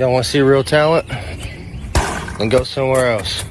Y'all want to see real talent? Then go somewhere else.